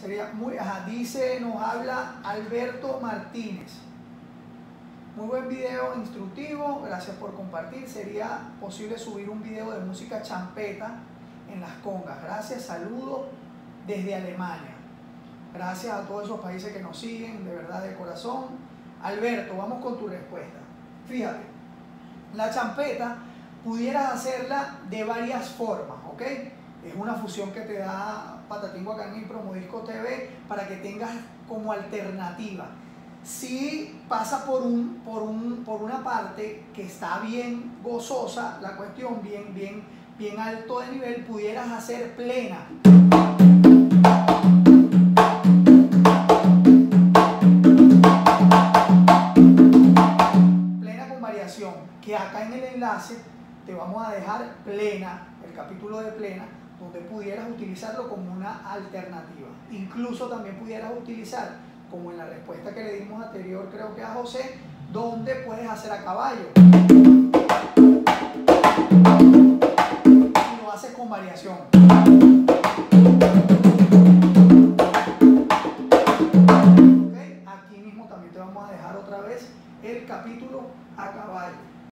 Sería muy, ajá, dice, nos habla Alberto Martínez. Muy buen video instructivo, gracias por compartir. Sería posible subir un video de música champeta en las congas. Gracias, saludo desde Alemania. Gracias a todos esos países que nos siguen, de verdad, de corazón. Alberto, vamos con tu respuesta. Fíjate, la champeta pudieras hacerla de varias formas, ¿ok? Es una fusión que te da Patatín Guacaní Promodisco TV para que tengas como alternativa. Si pasa por, un, por, un, por una parte que está bien gozosa, la cuestión bien, bien, bien alto de nivel, pudieras hacer plena. Plena con variación, que acá en el enlace te vamos a dejar plena, el capítulo de plena, donde pudieras utilizarlo como una alternativa. Incluso también pudieras utilizar, como en la respuesta que le dimos anterior, creo que a José, donde puedes hacer a caballo. Y lo haces con variación. ¿Ok? Aquí mismo también te vamos a dejar otra vez el capítulo a caballo.